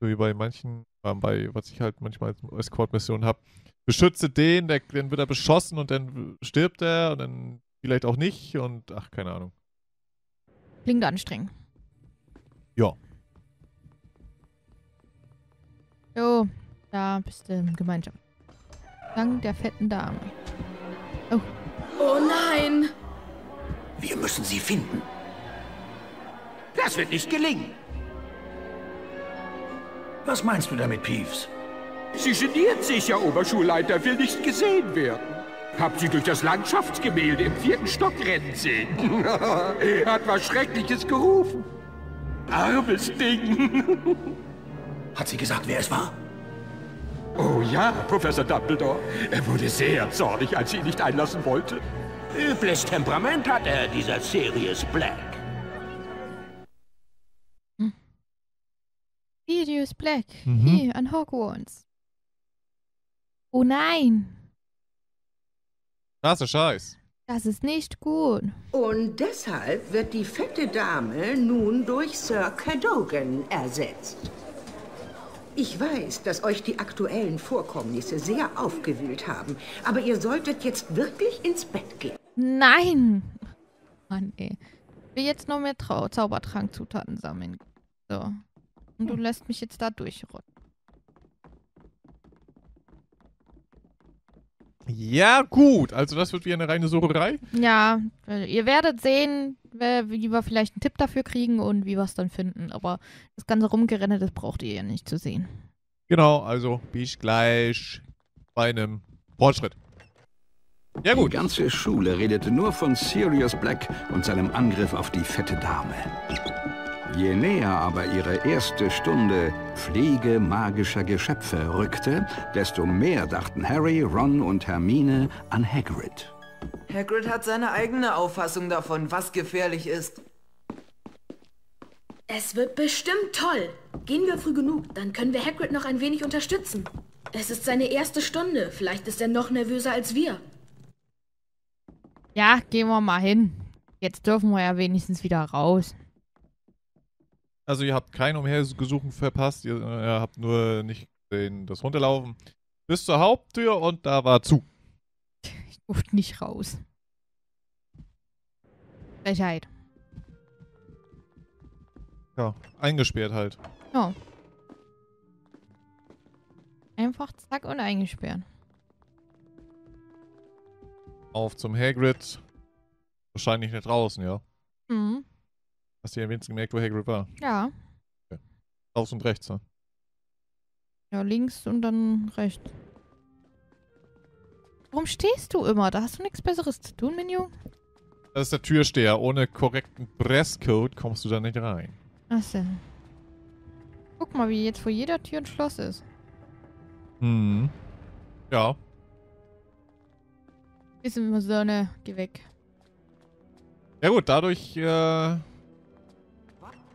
So wie bei manchen, äh, bei, was ich halt manchmal als Escort-Mission habe. Beschütze den, der, dann wird er beschossen und dann stirbt er und dann vielleicht auch nicht und ach, keine Ahnung. Klingt anstrengend. Ja. Jo, da bist du in Gemeinschaft. Dank der fetten Dame. Oh nein! Wir müssen sie finden. Das wird nicht gelingen. Was meinst du damit, Peeves? Sie geniert sich, Herr Oberschulleiter, will nicht gesehen werden. Hab sie durch das Landschaftsgemälde im vierten Stock rennen sehen. Hat was Schreckliches gerufen. Armes Ding. Hat sie gesagt, wer es war? Oh ja, Professor Dumbledore. Er wurde sehr zornig, als sie ihn nicht einlassen wollte. Übles Temperament hat er, dieser Sirius Black. Sirius Black. Mhm. Hier an Hogwarts. Oh nein, Krasser Scheiß. das ist nicht gut. Und deshalb wird die fette Dame nun durch Sir Cadogan ersetzt. Ich weiß, dass euch die aktuellen Vorkommnisse sehr aufgewühlt haben, aber ihr solltet jetzt wirklich ins Bett gehen. Nein. Mann, ey. Ich will jetzt noch mehr Trau Zaubertrankzutaten sammeln. So. Und du lässt mich jetzt da durchrotten. Ja, gut. Also das wird wie eine reine Sucherei. Ja, äh, ihr werdet sehen, wie wir vielleicht einen Tipp dafür kriegen und wie wir es dann finden. Aber das ganze Rumgerenne, das braucht ihr ja nicht zu sehen. Genau, also bis gleich bei einem Fortschritt. Ja Die gut. ganze Schule redete nur von Sirius Black und seinem Angriff auf die fette Dame. Je näher aber ihre erste Stunde Pflege magischer Geschöpfe rückte, desto mehr dachten Harry, Ron und Hermine an Hagrid. Hagrid hat seine eigene Auffassung davon, was gefährlich ist. Es wird bestimmt toll. Gehen wir früh genug, dann können wir Hagrid noch ein wenig unterstützen. Es ist seine erste Stunde. Vielleicht ist er noch nervöser als wir. Ja, gehen wir mal hin. Jetzt dürfen wir ja wenigstens wieder raus. Also ihr habt kein Umhergesuchen verpasst. Ihr, äh, ihr habt nur nicht den, das Runterlaufen bis zur Haupttür und da war zu. Ich durfte nicht raus. Frechheit. Ja, eingesperrt halt. Ja. Einfach zack und eingesperrt. Auf zum Hagrid. Wahrscheinlich nicht draußen, ja. Mhm. Hast du ja wenigstens gemerkt, wo Hagrid war. Ja. Raus und rechts, ne? Ja, links und dann rechts. Warum stehst du immer? Da hast du nichts Besseres zu tun, Minion? Das ist der Türsteher. Ohne korrekten Dresscode kommst du da nicht rein. Achso. Guck mal, wie jetzt vor jeder Tür ein Schloss ist. Hm. Ja. Ist immer Sonne, geh weg. Ja gut, dadurch äh,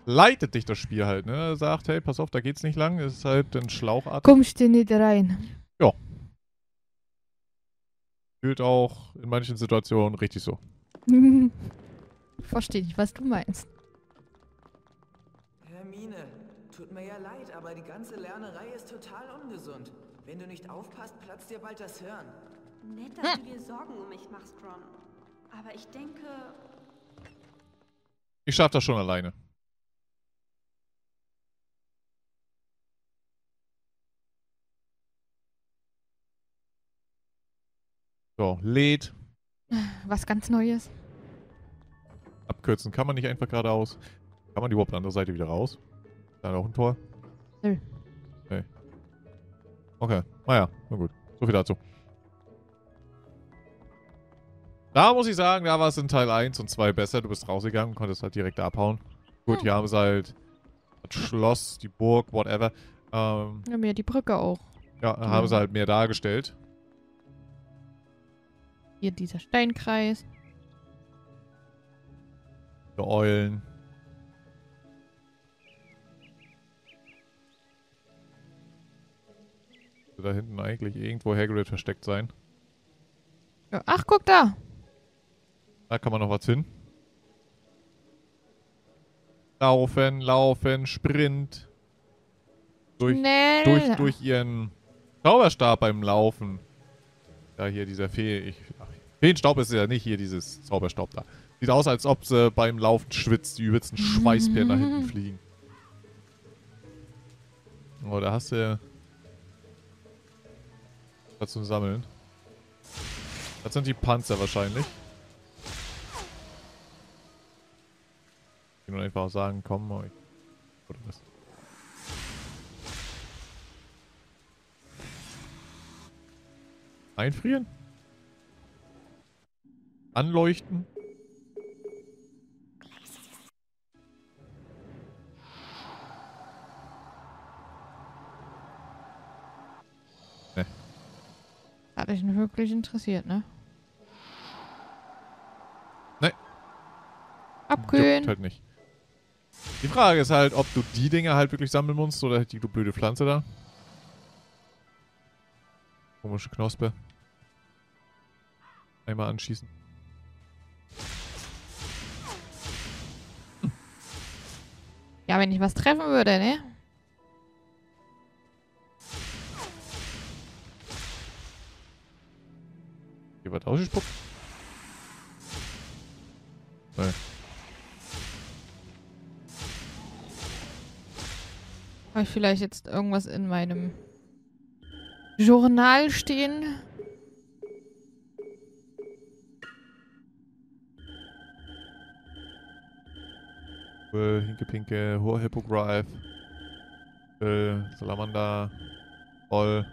leitet dich das Spiel halt, ne? Sagt, hey, pass auf, da geht's nicht lang. Es ist halt ein Schlauchartig. Kommst du nicht rein? Fühlt auch in manchen Situationen richtig so. Verstehe nicht, was du meinst. Hermine, tut mir ja leid, aber die ganze Lernerei ist total ungesund. Wenn du nicht aufpasst, platzt dir bald das Hirn. Nett, dass du dir Sorgen um mich machst, Ron. Aber ich denke, Ich schaff das schon alleine. So, lädt. Was ganz Neues. Abkürzen kann man nicht einfach geradeaus. Kann man die überhaupt an der andere Seite wieder raus? Da auch ein Tor? Nö. Nee. Okay, naja, na gut. So viel dazu. Da muss ich sagen, da war es in Teil 1 und 2 besser. Du bist rausgegangen und konntest halt direkt abhauen. Gut, hier haben sie halt das Schloss, die Burg, whatever. Ähm, Ja, mir die Brücke auch. ja, haben sie halt mehr dargestellt. Hier dieser Steinkreis. Die Eulen. Da hinten eigentlich irgendwo Hagrid versteckt sein. Ja, ach, guck da. Da kann man noch was hin. Laufen, laufen, Sprint. durch, durch, durch ihren Zauberstab beim Laufen. Ja, hier dieser Fee. Ich, Feenstaub ist ja nicht hier dieses Zauberstaub da. Sieht aus, als ob sie beim Laufen schwitzt, die übelsten Schweißperlen nach hinten fliegen. Oh, da hast du was zum Sammeln. Das sind die Panzer wahrscheinlich. Ich kann nur einfach sagen, komm mal. Oder was? Einfrieren? Anleuchten? Hat dich nicht wirklich interessiert, ne? Nee. Abkühlen. Juckt halt nicht. Die Frage ist halt, ob du die Dinge halt wirklich sammeln musst oder die du blöde Pflanze da. Komische Knospe. Einmal anschießen. Ja, wenn ich was treffen würde, ne? Hier wird ausgespuckt. Nee. Habe ich vielleicht jetzt irgendwas in meinem Journal stehen? Äh, Hinkepinke, Hoher Hippogreif, äh, Salamander, Voll.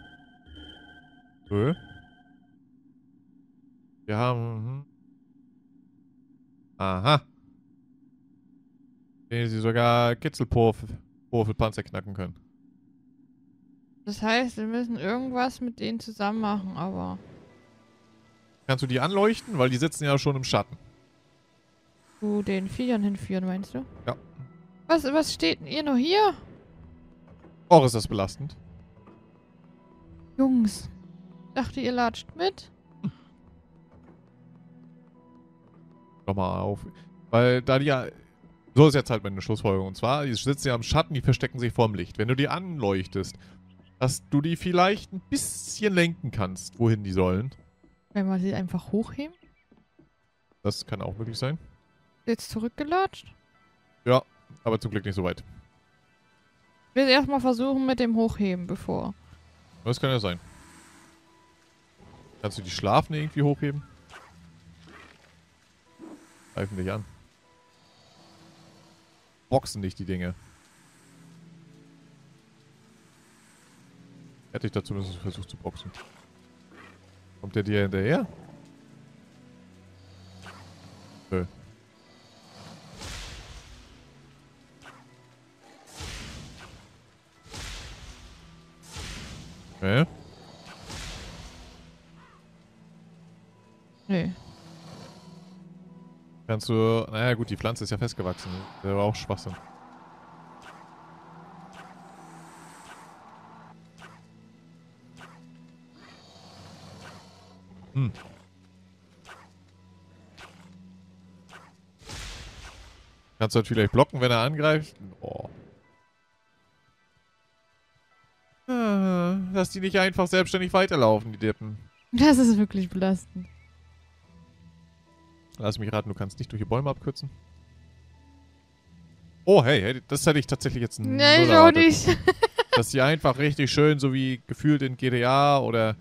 Äh. Wir haben. Hm. Aha. Den sie sogar Kitzelpurfelpanzer knacken können. Das heißt, wir müssen irgendwas mit denen zusammen machen, aber... Kannst du die anleuchten? Weil die sitzen ja schon im Schatten. Zu den Viechern hinführen, meinst du? Ja. Was, was steht denn ihr noch hier? Och, ist das belastend. Jungs, dachte ihr latscht mit? Doch mal auf. Weil da die ja. So ist jetzt halt meine Schlussfolgerung. Und zwar, die sitzen ja im Schatten, die verstecken sich vorm Licht. Wenn du die anleuchtest, dass du die vielleicht ein bisschen lenken kannst, wohin die sollen. Wenn wir sie einfach hochheben? Das kann auch möglich sein. Jetzt zurückgelatscht? Ja, aber zum Glück nicht so weit. Ich will erstmal versuchen mit dem Hochheben, bevor. Das kann ja sein. Kannst du die Schlafen irgendwie hochheben? Greifen dich an. Boxen dich die Dinge. Hätte ich da zumindest versucht zu boxen. Kommt der dir hinterher? Nö. Okay. Nö. Kannst du... Naja gut, die Pflanze ist ja festgewachsen. Der war auch Schwachsinn. Hm. Kannst du halt vielleicht blocken, wenn er angreift? Lass die nicht einfach selbstständig weiterlaufen, die Dippen. Das ist wirklich belastend. Lass mich raten, du kannst nicht durch die Bäume abkürzen. Oh, hey, hey das hätte ich tatsächlich jetzt Nee, null ich auch nicht. Dass die einfach richtig schön, so wie gefühlt in GTA oder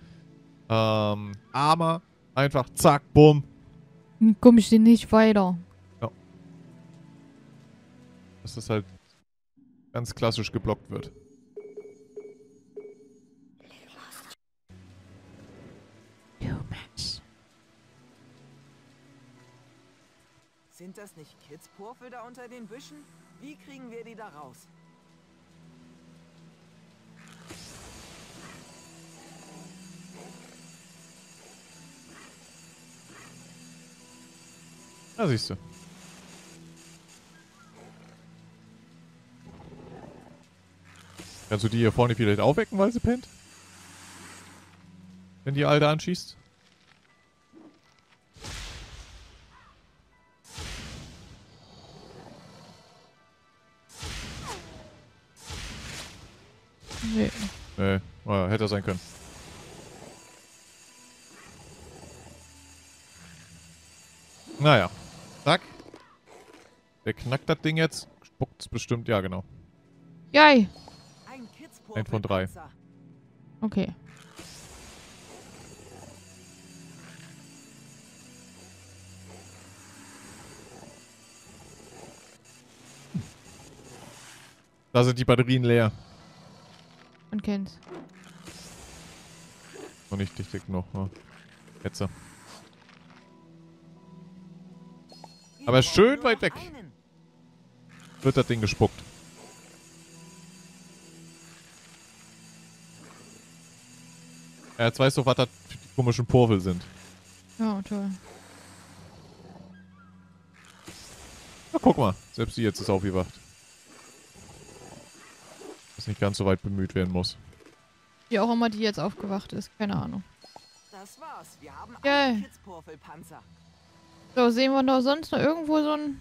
ähm, Arma, einfach zack, bumm. Komm ich denn nicht weiter. Dass das halt ganz klassisch geblockt wird. Sind das nicht Kitzpurfel da unter den Büschen? Wie kriegen wir die da raus? Ja, siehst du. Kannst du die hier vorne vielleicht aufwecken, weil sie pennt? Wenn die Alte anschießt? Hätte er sein können. Naja. Zack. Der knackt das Ding jetzt. Spuckt's bestimmt, ja genau. Jai. Ein Ein von drei. Okay. Da sind die Batterien leer. Man kennt's. Noch nicht dicht genug. Ne? Jetzt. Aber schön weit noch weg. Wird das Ding gespuckt. Ja, jetzt weißt du, was das für die komischen Purvel sind. Ja, toll. Na, guck mal. Selbst die jetzt ist aufgewacht. Dass nicht ganz so weit bemüht werden muss. Wie auch immer die jetzt aufgewacht ist. Keine Ahnung. Das war's. Wir haben Kitzpurfelpanzer. So, sehen wir noch sonst noch irgendwo so ein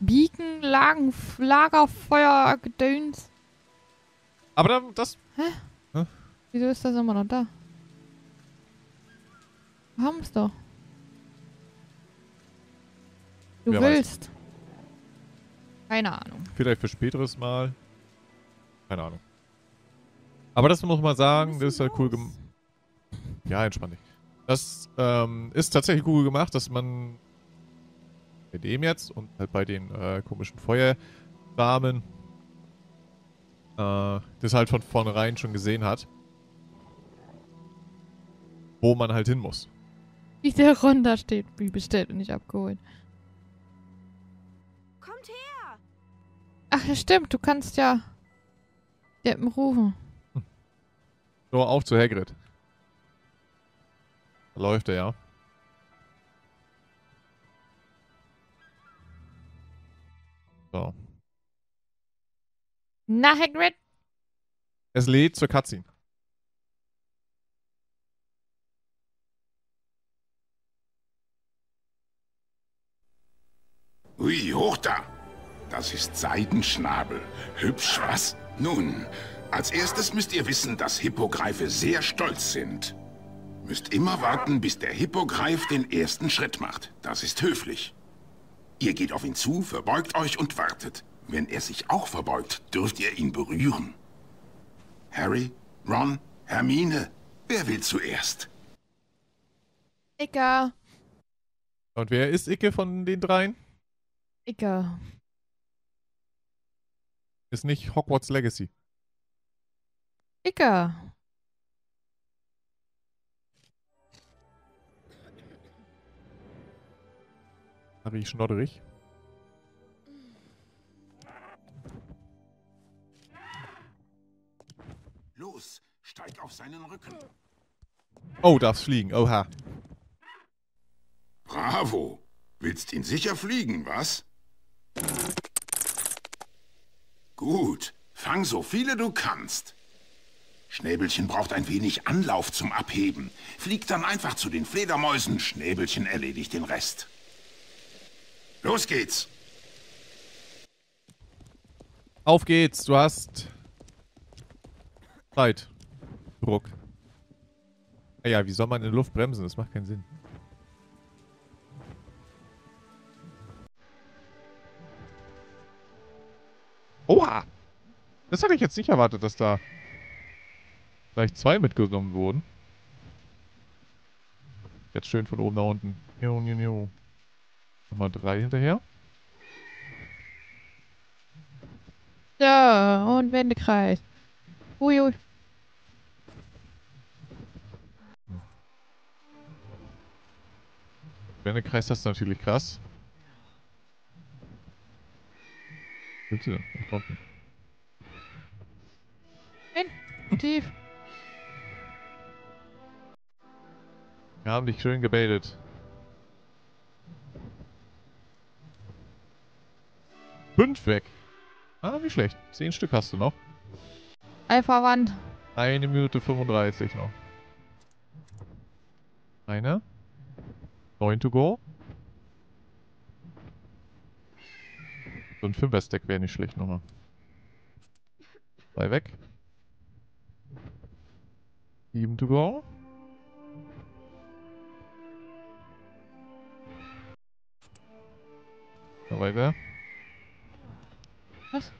Beacon, Lagen, Lagerfeuer, Gedöns. Aber dann, das... Wieso ist das immer noch da? Wir haben es doch. Du Wer weiß. willst. Keine Ahnung. Vielleicht für späteres Mal. Keine Ahnung. Aber das muss man sagen, das ist halt cool gemacht. Ja, entspann dich. Das ähm, ist tatsächlich cool gemacht, dass man bei dem jetzt und halt bei den äh, komischen Feuerdamen äh, das halt von vornherein schon gesehen hat. Wo man halt hin muss. Wie der Ron da steht. Wie bestellt und nicht abgeholt. Kommt her! Ach ja, stimmt. Du kannst ja Deppen rufen. So, auf zu Hagrid. Da läuft er ja. So. Na, Hagrid? Es lädt zur Cutscene. Ui, hoch da. Das ist Seidenschnabel. Hübsch, was? Nun, als erstes müsst ihr wissen, dass Hippogreife sehr stolz sind. Müsst immer warten, bis der Hippogreif den ersten Schritt macht. Das ist höflich. Ihr geht auf ihn zu, verbeugt euch und wartet. Wenn er sich auch verbeugt, dürft ihr ihn berühren. Harry, Ron, Hermine, wer will zuerst? Icke. Und wer ist Icke von den dreien? Icke. Ist nicht Hogwarts Legacy. Icke. Harry Schnodderich. Los, steig auf seinen Rücken. Oh, darf's fliegen. Oha. Bravo. Willst ihn sicher fliegen, was? Gut. Fang so viele du kannst. Schnäbelchen braucht ein wenig Anlauf zum Abheben. Flieg dann einfach zu den Fledermäusen. Schnäbelchen erledigt den Rest. Los geht's. Auf geht's. Du hast Zeit. Druck. Ah Ja, wie soll man in der Luft bremsen? Das macht keinen Sinn. Oha! Das hatte ich jetzt nicht erwartet, dass da gleich zwei mitgenommen wurden. Jetzt schön von oben nach unten. Jo, jo, jo. Nochmal drei hinterher. So, und Wendekreis. Uiui. Wendekreis, das ist natürlich krass. Bitte, nach unten. Hin. Tief. Wir haben dich schön gebaitet. Fünf weg. Ah, nicht schlecht. Zehn Stück hast du noch. Alpha-Wand. Eine Minute 35 noch. Eine. Neun to go. So ein 5er wäre nicht schlecht nochmal. Zwei weg. Sieben to go. Da weiter. Was?